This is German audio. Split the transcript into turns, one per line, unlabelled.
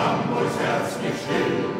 Hamburgs Herz nicht still.